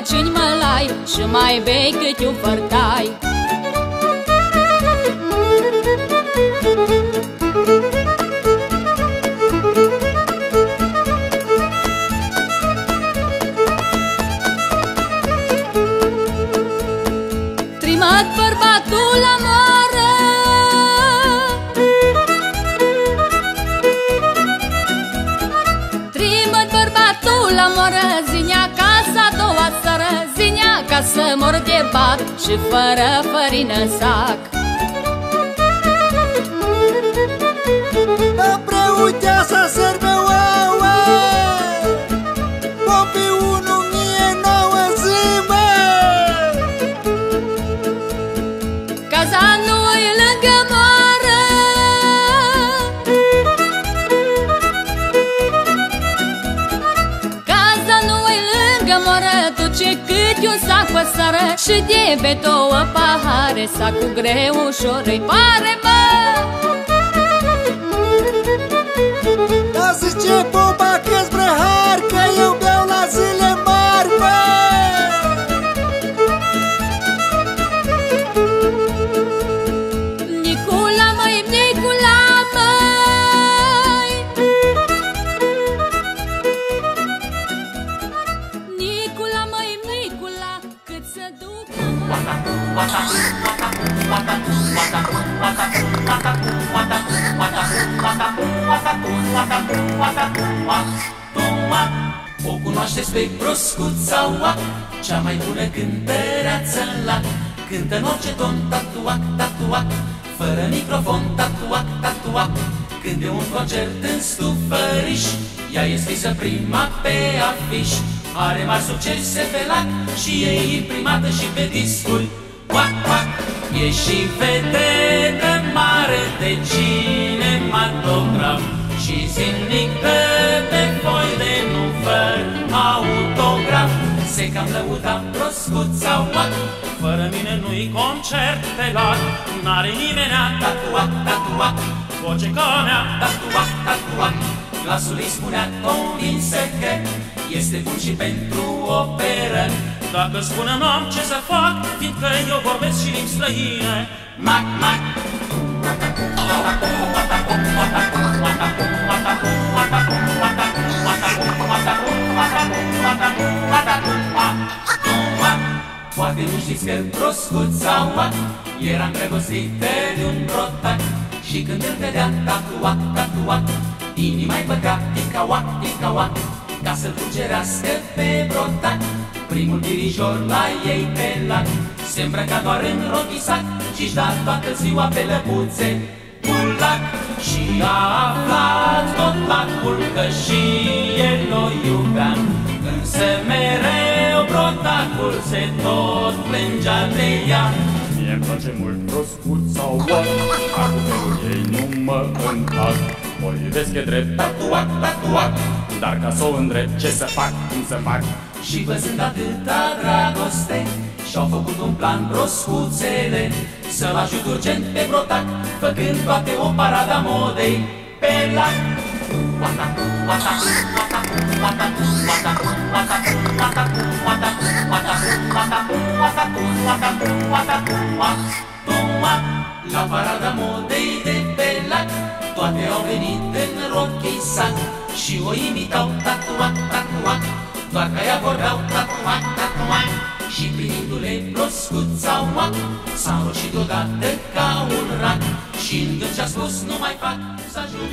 macini mălai Macini greu, macini mălai Și mai bei câte un fărtai. Trimat bărbatul la moară Trimat bărbatul la moară mor de bat Și fără fărină în sac. Da preutea să serve sac pe sară Și de be două pahare Sacul greu ușor îi pare, mă! Da zice popa că-s brăhar Că eu beau la zile mari, mă O cunoașteți pe broscuța oac Cea mai bună cântăreață la Cântă în orice ton, tatuac, tatuac Fără microfon, tatuac, tatuac. Când e un concert în stufăriș Ea e scrisă prima pe afiș. Are mari succese pe lac Și e imprimată și pe discuri. Quack, quack E și vedetă mare de cinematograf Și zilnic dă pe foi de nu fără autograf. Se cam lăuda proscuța oac Fără mine nu-i concert pe lac N-are nimeni tatuac, tatuac Voce ca mea, tatuac, tatuac Glasul îi spunea convinsă că Este bun și pentru operă. Dacă spune n-am ce să fac Fiindcă eu vorbesc și limbi străine Mac, mac Poate nu știți că proscuța oac Era îndrăgostită de un rotac Și când îl vedea tatuac, tatuac Inima-i băga tica-oac, tica-oac Ca să-l cucerească pe brotac Primul dirijor la ei pe lac Se îmbrăca doar în rochisac Și-și da toată ziua pe lăbuțe. Bulac Și a aflat tot lacul Că și el o iubea. Însă mereu brotacul Se tot plângea de ea. Mie-mi place mult proscut sau oac Argumentul ei nu mă încac O iubesc e drept, Tatuac, tatuac dar ca să o îndrept Ce să fac, cum să fac? Și văzând atâta dragoste Și-au făcut un plan broscuțele Să-l ajut urgent pe brotac Făcând toate o parada modei Pe lac La parada modei de pe lac Toate au venit în rochisac Și o imitau tatuac, tatuac Doar că ea vorbeau tatuac, tatuac Și prinindu-le broscuța oac S-a înroșit odată ca un rac Și în gând și-a spus nu mai fac să ajung